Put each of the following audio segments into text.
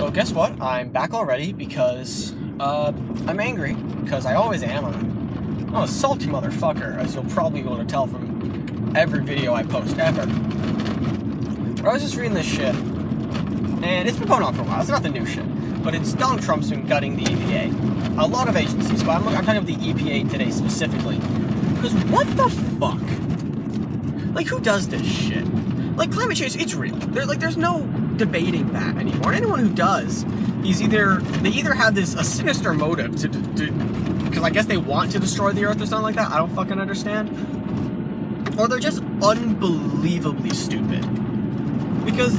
So guess what? I'm back already because uh, I'm angry because I always am. I'm, I'm a salty motherfucker, as you'll probably be able to tell from every video I post ever. But I was just reading this shit, and it's been going on for a while. It's not the new shit, but it's Donald Trump's been gutting the EPA. A lot of agencies, but I'm, I'm talking about the EPA today specifically. Because what the fuck? Like, who does this shit? Like, climate change, it's real. There, like, there's no debating that anymore. Anyone who does, he's either they either have this a sinister motive to, because I guess they want to destroy the Earth or something like that. I don't fucking understand. Or they're just unbelievably stupid. Because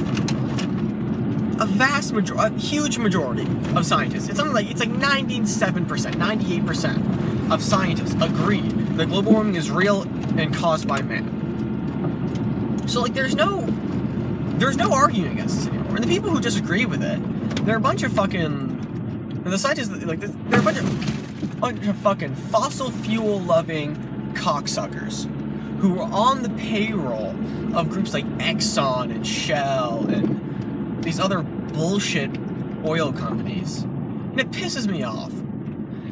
a vast majority, a huge majority of scientists, it's something like it's like 97%, 98% of scientists agree that global warming is real and caused by man. So like there's no there's no arguing against this anymore. And the people who disagree with it, they're a bunch of fucking the scientists like they're a bunch of bunch of fucking fossil fuel loving cocksuckers who are on the payroll of groups like Exxon and Shell and these other bullshit oil companies. And it pisses me off.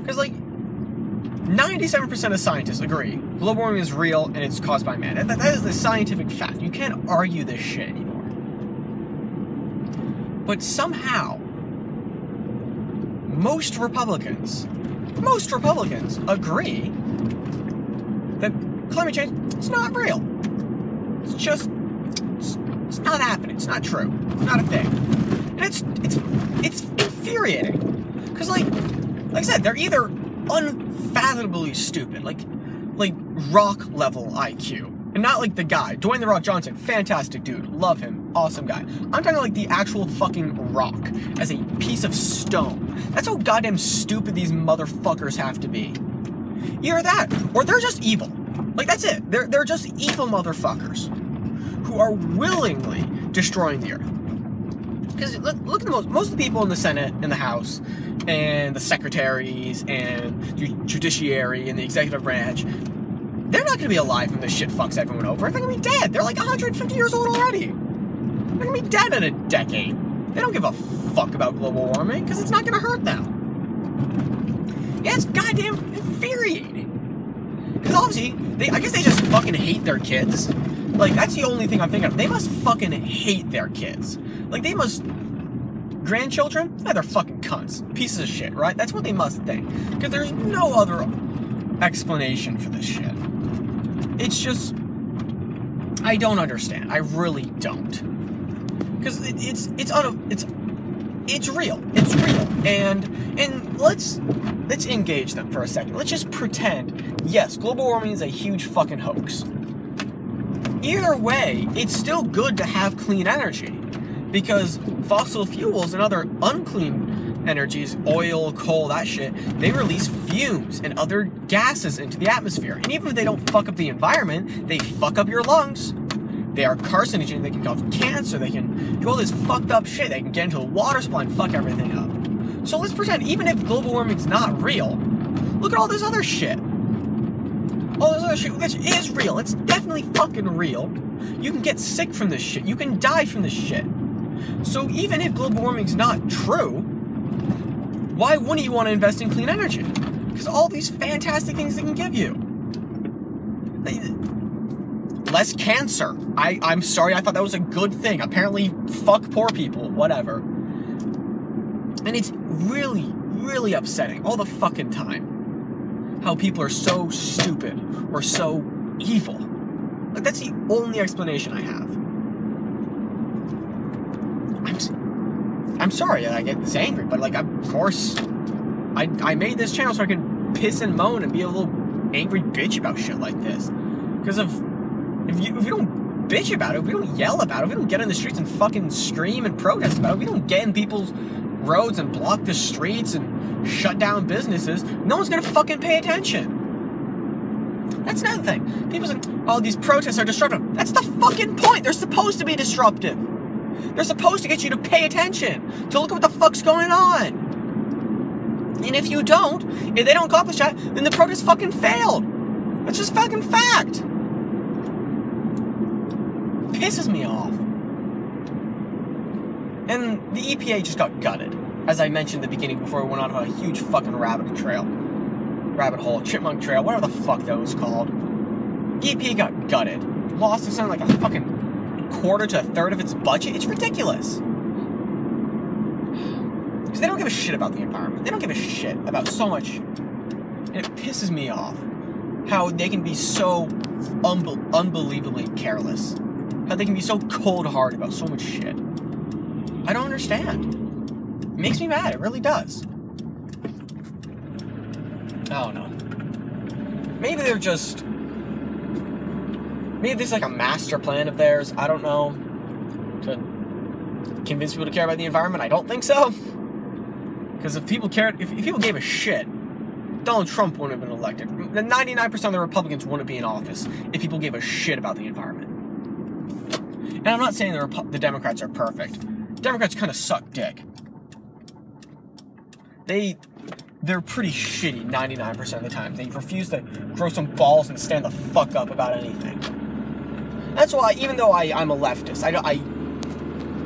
Because like 97% of scientists agree global warming is real and it's caused by man. That, that is the scientific fact. You can't argue this shit. But somehow, most Republicans, most Republicans agree that climate change is not real. It's just, it's, it's not happening. It's not true. It's not a thing. And it's, it's, it's infuriating. Because, like, like I said, they're either unfathomably stupid, like like rock level IQ. And not like the guy, Dwayne the Rock Johnson, fantastic dude, love him, awesome guy. I'm talking like the actual fucking rock as a piece of stone. That's how goddamn stupid these motherfuckers have to be. Either that, or they're just evil. Like that's it. They're they're just evil motherfuckers who are willingly destroying the earth. Because look, look at the most most of the people in the Senate and the House and the secretaries and the judiciary and the executive branch, they're not going to be alive when this shit fucks everyone over. They're going to be dead. They're like 150 years old already. They're to be dead in a decade. They don't give a fuck about global warming because it's not to hurt them. Yeah, it's goddamn infuriating. Because obviously, they, I guess they just fucking hate their kids. Like, that's the only thing I'm thinking of. They must fucking hate their kids. Like, they must grandchildren, yeah, they're fucking cunts. Pieces of shit, right? That's what they must think. Because there's no other explanation for this shit. It's just. I don't understand. I really don't. Because it, it's it's un, it's it's real. It's real. And and let's let's engage them for a second. Let's just pretend, yes, global warming is a huge fucking hoax. Either way, it's still good to have clean energy because fossil fuels and other unclean energies, oil, coal, that shit, they release fumes and other gases into the atmosphere. And even if they don't fuck up the environment, they fuck up your lungs. They are carcinogenic, they can cause cancer, they can do all this fucked up shit, they can get into the water supply and fuck everything up. So let's pretend, even if global warming's not real, look at all this other shit. All this other shit, which is real, it's definitely fucking real. You can get sick from this shit, you can die from this shit. So even if global warming's not true, why wouldn't you want to invest in clean energy? Because all these fantastic things it can give you. Less cancer. I, I'm sorry, I thought that was a good thing. Apparently, fuck poor people, whatever. And it's really, really upsetting all the fucking time how people are so stupid or so evil. Like, that's the only explanation I have. I'm, I'm sorry I get this angry, but like, of course, I, I made this channel so I can piss and moan and be a little angry bitch about shit like this. Because of, if you, if you don't bitch about it, if we don't yell about it, if we don't get in the streets and fucking scream and protest about it, if we don't get in people's roads and block the streets and shut down businesses, no one's gonna fucking pay attention. That's another thing. People say, oh, these protests are disruptive. That's the fucking point. They're supposed to be disruptive. They're supposed to get you to pay attention, to look at what the fuck's going on. And if you don't, if they don't accomplish that, then the protest fucking failed. That's just fucking fact. Pisses me off. And the EPA just got gutted. As I mentioned at the beginning before we went on a huge fucking rabbit trail. Rabbit hole, chipmunk trail, whatever the fuck that was called. EPA got gutted. Lost something like a fucking quarter to a third of its budget. It's ridiculous. Because they don't give a shit about the environment. They don't give a shit about so much. And it pisses me off how they can be so unbe- unbelievably careless. They can be so cold hearted about so much shit. I don't understand. It makes me mad. It really does. I don't know. Maybe they're just. Maybe this is like a master plan of theirs. I don't know. To convince people to care about the environment. I don't think so. Because if people cared, if, if people gave a shit, Donald Trump wouldn't have been elected. The 99% of the Republicans wouldn't be in office if people gave a shit about the environment. And I'm not saying the, the Democrats are perfect. Democrats kind of suck dick. They they're pretty shitty 99% of the time. They refuse to grow some balls and stand the fuck up about anything. That's why, even though I, I'm a leftist, I, I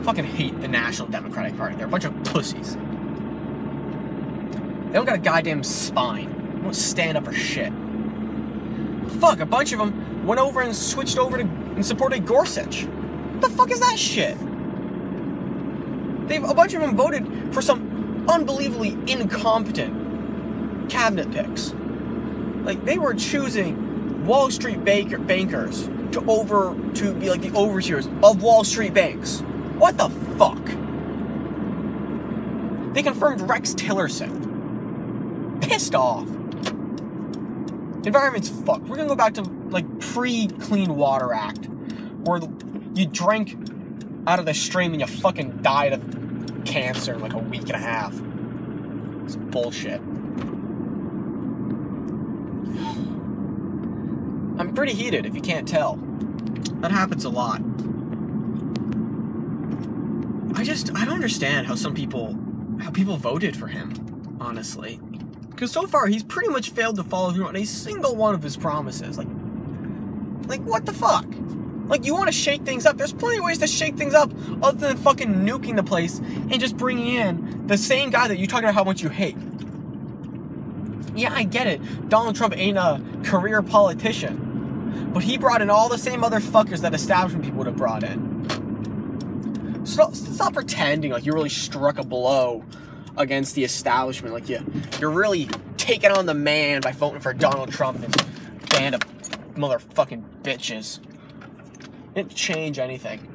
fucking hate the National Democratic Party. They're a bunch of pussies. They don't got a goddamn spine. They won't stand up for shit. Fuck, a bunch of them went over and switched over to and supported Gorsuch. What the fuck is that shit? They've a bunch of them voted for some unbelievably incompetent cabinet picks. Like they were choosing Wall Street banker, bankers to over to be like the overseers of Wall Street banks. What the fuck? They confirmed Rex Tillerson. Pissed off. Environment's fucked. We're gonna go back to like pre-Clean Water Act, where you drank out of the stream and you fucking died of cancer in like a week and a half. It's bullshit. I'm pretty heated if you can't tell. That happens a lot. I just I don't understand how some people how people voted for him, honestly. Because so far he's pretty much failed to follow through on a single one of his promises. Like like what the fuck? Like you want to shake things up? There's plenty of ways to shake things up other than fucking nuking the place and just bringing in the same guy that you talk about how much you hate. Yeah, I get it. Donald Trump ain't a career politician. But he brought in all the same motherfuckers that establishment people would have brought in. Stop, stop pretending like you really struck a blow against the establishment. Like you, you're really taking on the man by voting for Donald Trump and band of motherfucking bitches. Didn't change anything.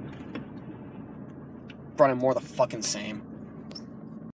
Brought in more of the fucking same.